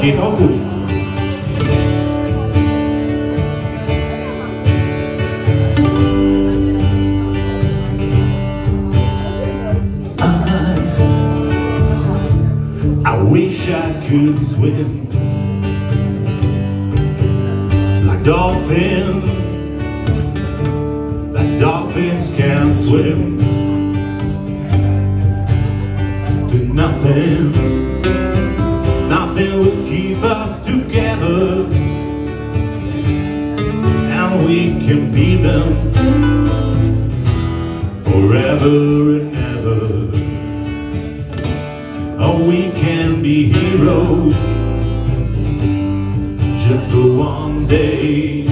Geht auch gut. I wish I could swim like dolphins, like dolphins can swim can be them forever and ever. Oh, we can be heroes just for one day.